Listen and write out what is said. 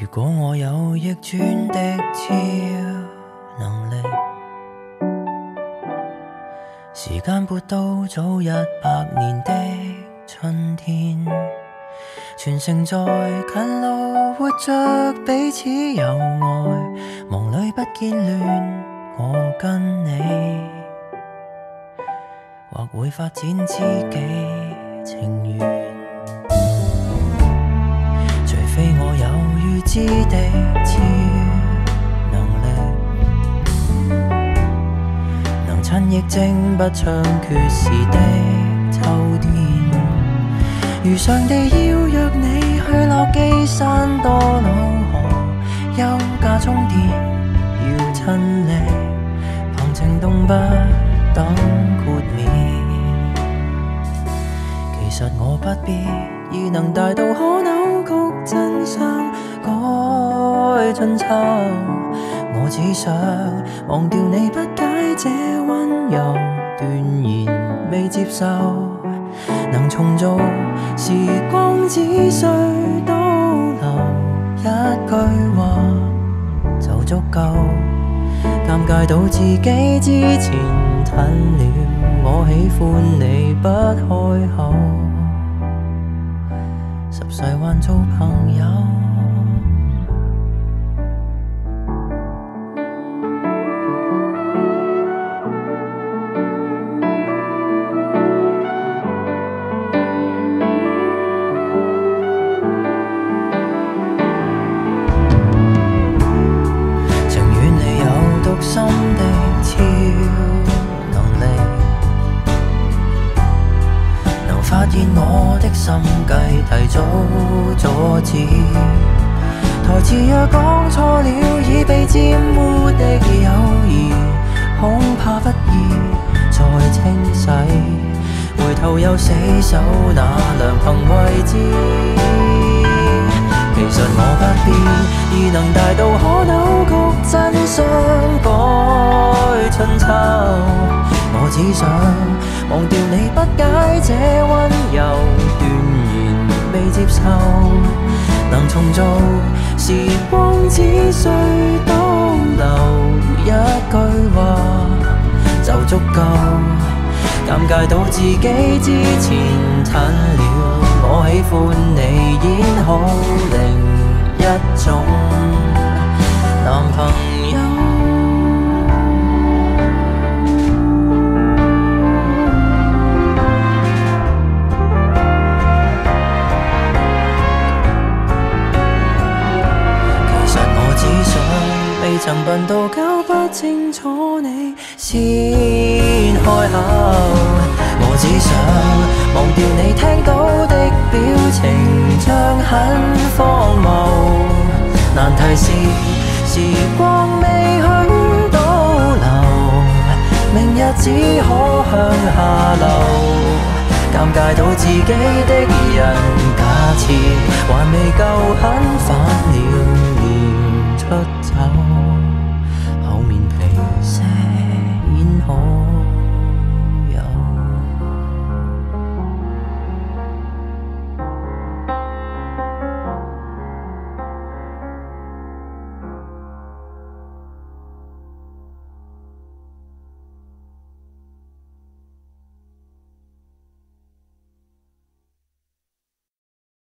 如果我有逆转的超能力，时间拨到早一百年的春天。全胜在近路，活着彼此有爱，忙里不见乱。我跟你或会发展知己情缘，除非我有预知的超能力，能趁疫精不猖缺时的。如上帝邀约你去落基山多瑙河休假充电，要亲你，行情动不等豁免。其实我不必，已能大到可扭曲真相改春秋。我只想忘掉你不解这温柔，断然未接受。能重做时光，只需倒流一句话就足够。尴尬到自己之前蠢了，我喜欢你不开口，十岁还做朋友。早阻止，台词若讲错了，已被玷污的友谊恐怕不易再清洗。回头又死守那良朋位置，其实我不变，意能大到可扭曲真相改春秋。我只想忘掉你不解这温柔。接受，能重做，时光，只需多留一句话就足够。尴尬到自己之前坦了，我喜欢你，演好另一种。曾笨到搞不清楚你先开口，我只想忘掉你听到的表情像很荒谬。难题是时光未去倒流，明日只可向下流。尴尬到自己的人假设还未够狠反了。